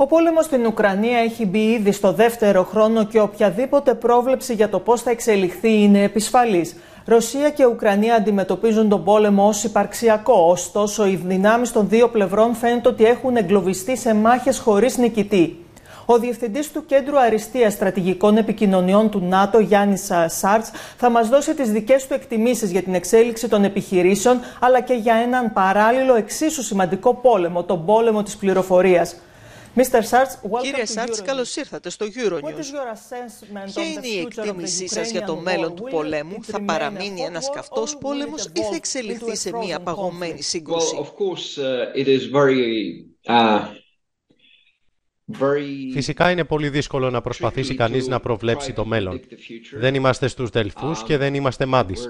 Ο πόλεμος στην Ουκρανία έχει μπει ήδη στο δεύτερο χρόνο και οποιαδήποτε πρόβλεψη για το πώς θα εξελιχθεί είναι επισφαλής. Ρωσία και Ουκρανία αντιμετωπίζουν τον πόλεμο ως υπαρξιακό, ωστόσο οι δυνάμεις των δύο πλευρών φαίνεται ότι έχουν εγκλωβιστεί σε μάχες χωρίς νικητή. Ο διευθυντής του Κέντρου Αριστείας Στρατηγικών Επικοινωνιών του ΝΑΤΟ, Γιάννης Σάρτς, θα μας δώσει τις δικές του εκτιμήσεις για την εξέλιξη των επιχειρήσεων, αλλά και για έναν παράλληλο εξίσου σημαντικό πόλεμο, τον πόλεμο της πληροφορίας. Κύριε Σάρτς, καλώς ήρθατε στο Euronews. Ποια είναι η εκτίμησή σας για το μέλλον του πολέμου, θα παραμείνει ένας καυτός πόλεμος ή θα εξελιχθεί σε μια παγωμένη σύγκρουση; Φυσικά είναι πολύ δύσκολο να προσπαθήσει κανείς να προβλέψει το μέλλον. Δεν είμαστε στους Δελφούς και δεν είμαστε μάντις.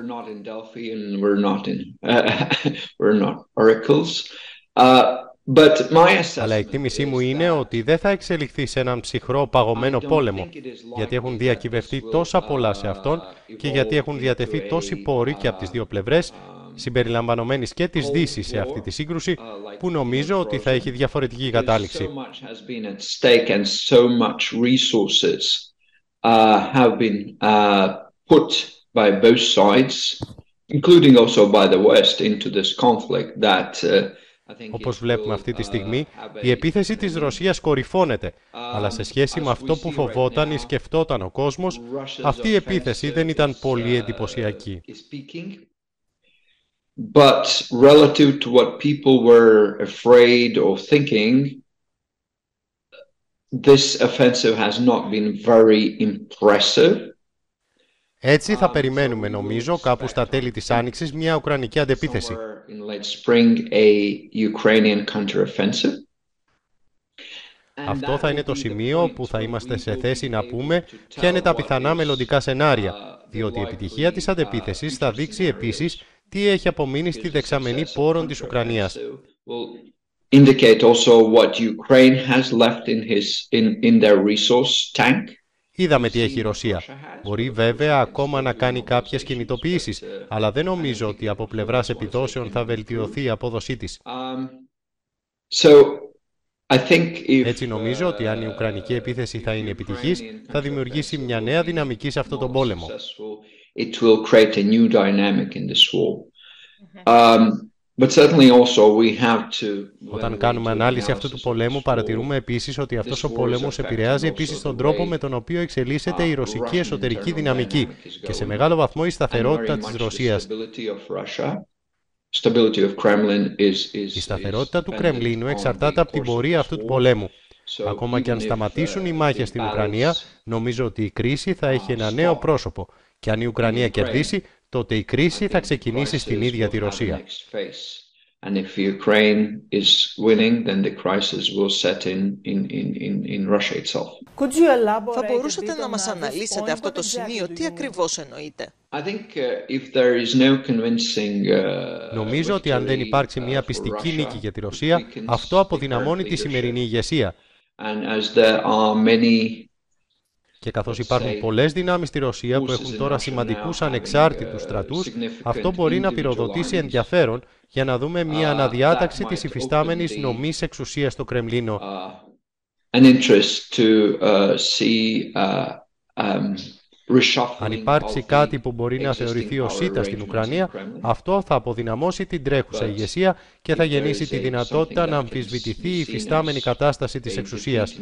Αλλά η εκτίμησή μου είναι ότι δεν θα εξελιχθεί σε έναν ψυχρό παγωμένο πόλεμο, γιατί έχουν διακυβευτεί τόσα πολλά σε αυτόν και γιατί έχουν διατεθεί τόσοι πόροι και από τις δύο πλευρές συμπεριλαμβανομένης και της δύσης σε αυτή τη σύγκρουση, που νομίζω ότι θα έχει διαφορετική κατάληξη. Όπως βλέπουμε αυτή τη στιγμή, η επίθεση της Ρωσίας κορυφώνεται, αλλά σε σχέση με αυτό που φοβόταν ή σκεφτόταν ο κόσμος, αυτή η επίθεση δεν ήταν πολύ εντυπωσιακή. But relative to what people were afraid of thinking, this offensive has not been very impressive. Έτσι θα περιμένουμε, νομίζω, κάπου στα τέλη της Άνοιξης μια Ουκρανική αντεπίθεση. Αυτό θα είναι το σημείο που θα είμαστε σε θέση να πούμε ποια είναι τα πιθανά μελλοντικά σενάρια, διότι η επιτυχία της αντεπίθεσης θα δείξει επίσης τι έχει απομείνει στη δεξαμενή πόρων της Ουκρανίας. Είδαμε τι έχει η Ρωσία. Μπορεί βέβαια ακόμα να κάνει κάποιες κινητοποιήσεις, αλλά δεν νομίζω ότι από πλευράς επιδόσεων θα βελτιωθεί η απόδοσή της. Έτσι νομίζω ότι αν η Ουκρανική επίθεση θα είναι επιτυχής, θα δημιουργήσει μια νέα δυναμική σε αυτό τον πόλεμο it will create a new dynamic in this war. Um, but certainly also we have to... Όταν κάνουμε ανάλυση αυτού του πολέμου, παρατηρούμε επίσης ότι αυτός ο πόλεμος επηρεάζει επίσης τον τρόπο με τον οποίο εξελίσσεται η ρωσική εσωτερική δυναμική και σε μεγάλο βαθμό η σταθερότητα της Ρωσίας. Η σταθερότητα του Κρεμλίνου εξαρτάται από την πορεία αυτού του πολέμου. Ακόμα και αν σταματήσουν οι μάχες στην Ουκρανία, νομίζω ότι η κρίση θα έχει ένα νέο πρόσωπο και αν η Ουκρανία κερδίσει, τότε η κρίση θα ξεκινήσει στην ίδια τη Ρωσία. Θα μπορούσατε να μας αναλύσετε αυτό το σημείο, τι ακριβώς εννοείτε; Νομίζω ότι αν δεν υπάρξει μια πιστική νίκη για τη Ρωσία, αυτό αποδυναμώνει τη σημερινή ηγεσία. Και καθώς υπάρχουν πολλές δυνάμεις στη Ρωσία που έχουν τώρα σημαντικούς ανεξάρτητους στρατούς, αυτό μπορεί να πυροδοτήσει ενδιαφέρον για να δούμε μια αναδιάταξη της υφιστάμενης νομής εξουσίας στο Κρεμλίνο. Αν υπάρξει κάτι που μπορεί να θεωρηθεί ως ΣΥΤΑ στην Ουκρανία, αυτό θα αποδυναμώσει την τρέχουσα ηγεσία και θα γεννήσει τη δυνατότητα να αμφισβητηθεί η υφιστάμενη κατάσταση της εξουσίας.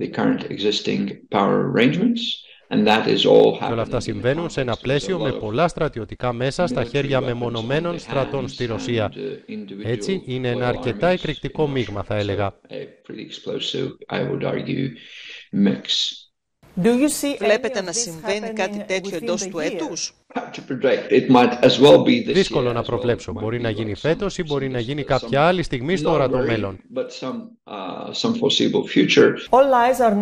the current existing power arrangements και όλα αυτά συμβαίνουν σε ένα πλαίσιο με πολλά στρατιωτικά μέσα στα χέρια μεμονωμένων στρατών στη Ρωσία. Έτσι, είναι ένα αρκετά εκρηκτικό μείγμα, θα έλεγα. Βλέπετε να συμβαίνει κάτι τέτοιο εντός του έτους; Δύσκολο να προβλέψω. Μπορεί να γίνει φέτος ή μπορεί να γίνει κάποια άλλη στιγμή στο ορατό μέλλον.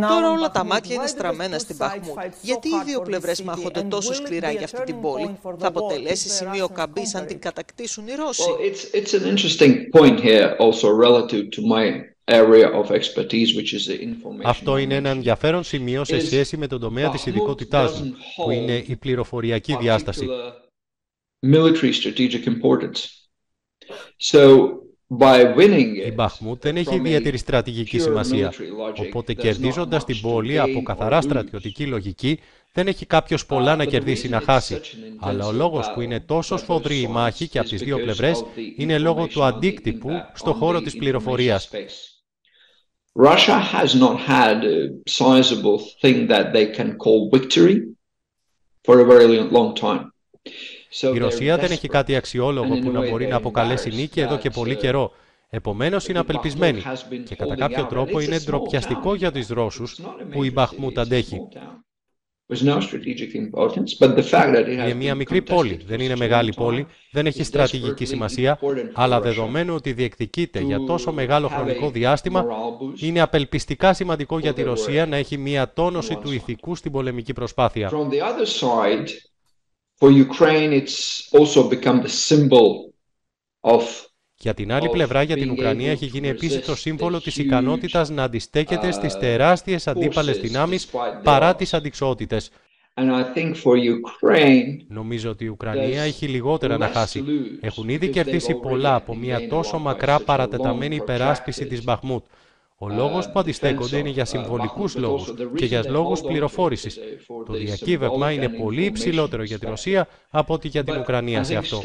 Τώρα όλα τα μάτια είναι στραμμένα στην Παχμούτ. Γιατί οι δύο πλευρές μάχονται τόσο σκληρά για αυτή την πόλη; Θα αποτελέσει σημείο καμπής αν την κατακτήσουν οι Ρώσοι; Αυτό είναι ένα ενδιαφέρον σημείο σε σχέση με τον τομέα της ειδικότητάς μου, που είναι η πληροφοριακή διάσταση. military strategic importance. So η Μπαχμούτ δεν έχει ιδιαίτερη στρατηγική σημασία, οπότε κερδίζοντας την πόλη από καθαρά στρατιωτική λογική δεν έχει κάποιος πολλά να κερδίσει ή να χάσει. Αλλά ο λόγος που είναι τόσο σφοδρή η μάχη και από τις δύο πλευρές είναι λόγω του αντίκτυπου στο χώρο της πληροφορίας. Russia has not had a sizable thing that they can call victory for a very long time. Η Ρωσία δεν έχει κάτι αξιόλογο που να μπορεί να αποκαλέσει νίκη εδώ και πολύ καιρό. Επομένως είναι απελπισμένη και κατά κάποιο τρόπο είναι ντροπιαστικό για τους Ρώσους που η Μπαχμούτ αντέχει. Είναι μια μικρή πόλη, δεν είναι μεγάλη πόλη, δεν έχει στρατηγική σημασία, αλλά δεδομένου ότι διεκδικείται για τόσο μεγάλο χρονικό διάστημα, είναι απελπιστικά σημαντικό για τη Ρωσία να έχει μια τόνωση του ηθικού στην πολεμική προσπάθεια. For Ukraine, it's also become the symbol of για την άλλη πλευρά, για την Ουκρανία έχει γίνει επίσης το σύμβολο της ικανότητας να αντιστέκεται στις uh, τεράστιες αντίπαλες δυνάμεις παρά τις αντικσότητες. Νομίζω ότι η Ουκρανία έχει λιγότερα να χάσει. Έχουν ήδη κερδίσει πολλά από μια τόσο μακρά παρατεταμένη υπεράσπιση της Μπαχμούτ. Ο λόγος που αντιστέκονται είναι για συμβολικούς λόγους και για λόγους πληροφόρησης. Το διακύβευμα είναι πολύ υψηλότερο για την Ρωσία από ότι για την Ουκρανία σε αυτό.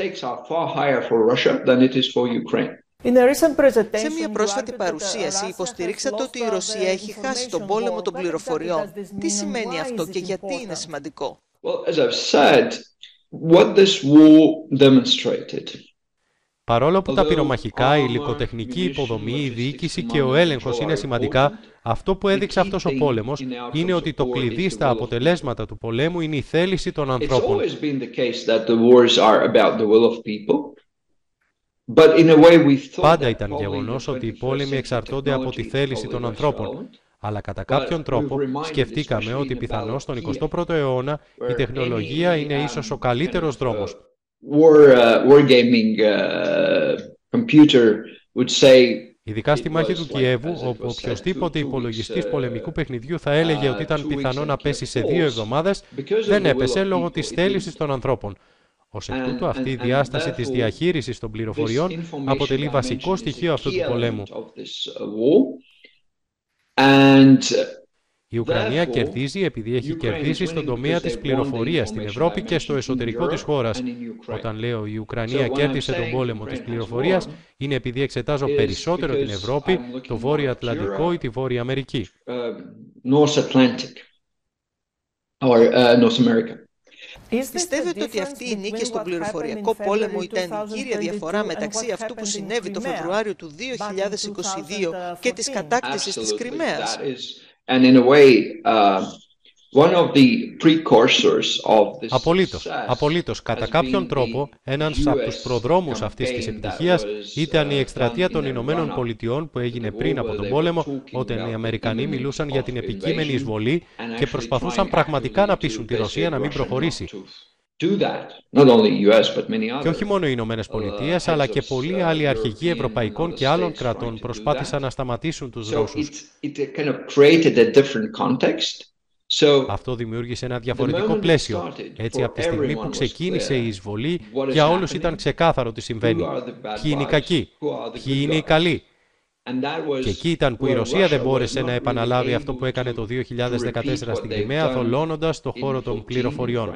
Σε μια πρόσφατη παρουσίαση υποστηρίξατε ότι η Ρωσία έχει χάσει τον πόλεμο των πληροφοριών. Τι σημαίνει αυτό και γιατί είναι σημαντικό; Παρόλο που τα πυρομαχικά, η υλικοτεχνική υποδομή, η διοίκηση και ο έλεγχος είναι σημαντικά, αυτό που έδειξε αυτός ο πόλεμος είναι ότι το κλειδί στα αποτελέσματα του πολέμου είναι η θέληση των ανθρώπων. Πάντα ήταν γεγονός ότι οι πόλεμοι εξαρτώνται από τη θέληση των ανθρώπων. Αλλά κατά κάποιον τρόπο σκεφτήκαμε ότι πιθανώς στον 21ο αιώνα η τεχνολογία είναι ίσως ο καλύτερος δρόμος. Ειδικά στη μάχη του Κιέβου, όπου οποιοδήποτε υπολογιστής πολεμικού παιχνιδιού θα έλεγε ότι ήταν πιθανό να πέσει σε δύο εβδομάδες, δεν έπεσε λόγω της θέλησης των ανθρώπων. Ω εκ τούτου, αυτή η διάσταση της διαχείρισης των πληροφοριών αποτελεί βασικό στοιχείο αυτού του πολέμου. Η Ουκρανία κερδίζει επειδή έχει κερδίσει στον τομέα της πληροφορίας στην Ευρώπη και στο εσωτερικό της χώρας. Όταν λέω η Ουκρανία κέρδισε τον πόλεμο της πληροφορίας, είναι επειδή εξετάζω περισσότερο την Ευρώπη, το Βόρειο Ατλαντικό ή τη Βόρεια Αμερική. Πιστεύετε ότι αυτή η νίκη στον πληροφοριακό πόλεμο ήταν η κύρια διαφορά μεταξύ αυτού που συνέβη το Φεβρουάριο του 2022 και της κατάκτησης της Κρυμαίας; Uh, απολύτως, απολύτως. Κατά κάποιον τρόπο, ένας από τους προδρόμους αυτής της επιτυχίας ήταν η εκστρατεία των Ηνωμένων Πολιτειών που έγινε πριν από τον πόλεμο, όταν οι Αμερικανοί μιλούσαν για την επικείμενη εισβολή και προσπαθούσαν πραγματικά να πείσουν τη Ρωσία να μην προχωρήσει. Και όχι μόνο οι Ηνωμένες Πολιτείες, αλλά και πολλοί άλλοι αρχηγοί ευρωπαϊκών και άλλων κρατών προσπάθησαν να σταματήσουν τους Ρώσους. Αυτό δημιούργησε ένα διαφορετικό πλαίσιο. Έτσι, από τη στιγμή που ξεκίνησε η εισβολή, για όλους ήταν ξεκάθαρο τι συμβαίνει. Ποιοι είναι οι κακοί, ποιοι είναι οι καλοί; Και εκεί ήταν που η Ρωσία δεν μπόρεσε να επαναλάβει αυτό που έκανε το 2014 στην Κρυμαία, θολώνοντας το χώρο των πληροφοριών.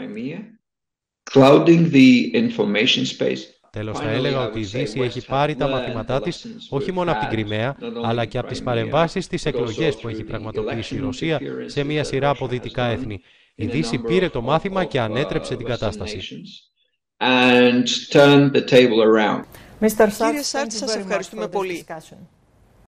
Τέλος, θα έλεγα ότι η Δύση έχει πάρει τα μαθήματά της όχι μόνο από την Κρυμαία, αλλά και από τις παρεμβάσεις στις εκλογές που έχει πραγματοποιήσει η Ρωσία σε μια σειρά από δυτικά έθνη. Η Δύση πήρε το μάθημα και ανέτρεψε την κατάσταση. Κύριε Σάρτ, σας ευχαριστούμε πολύ.